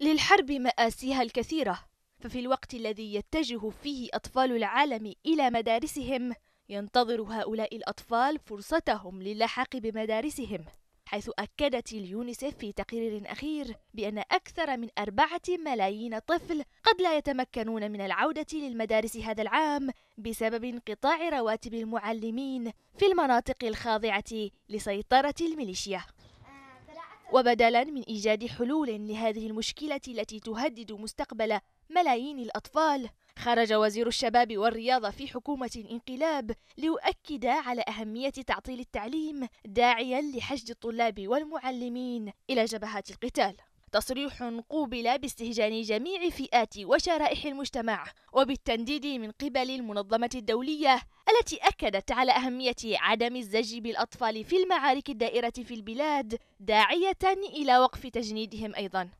للحرب مآسيها الكثيرة ففي الوقت الذي يتجه فيه أطفال العالم إلى مدارسهم ينتظر هؤلاء الأطفال فرصتهم للحاق بمدارسهم حيث أكدت اليونيسف في تقرير أخير بأن أكثر من أربعة ملايين طفل قد لا يتمكنون من العودة للمدارس هذا العام بسبب انقطاع رواتب المعلمين في المناطق الخاضعة لسيطرة الميليشيا. وبدلا من إيجاد حلول لهذه المشكلة التي تهدد مستقبل ملايين الأطفال. خرج وزير الشباب والرياضة في حكومة الانقلاب ليؤكد على أهمية تعطيل التعليم داعيا لحشد الطلاب والمعلمين إلى جبهات القتال. تصريح قوبل باستهجان جميع فئات وشرائح المجتمع وبالتنديد من قبل المنظمة الدولية التي أكدت على أهمية عدم الزج بالأطفال في المعارك الدائرة في البلاد داعية إلى وقف تجنيدهم أيضا.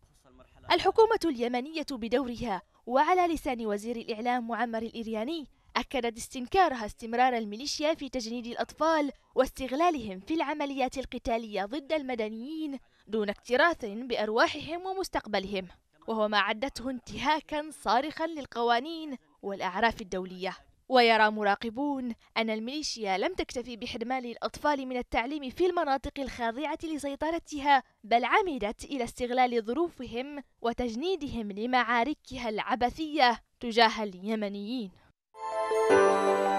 الحكومة اليمنية بدورها وعلى لسان وزير الإعلام معمر الإرياني أكدت استنكارها استمرار الميليشيا في تجنيد الأطفال واستغلالهم في العمليات القتالية ضد المدنيين دون اكتراث بأرواحهم ومستقبلهم وهو ما عدته انتهاكا صارخا للقوانين والأعراف الدولية. ويرى مراقبون أن الميليشيا لم تكتفي بحرمان الأطفال من التعليم في المناطق الخاضعة لسيطرتها بل عمدت إلى استغلال ظروفهم وتجنيدهم لمعاركها العبثية تجاه اليمنيين. Thank you.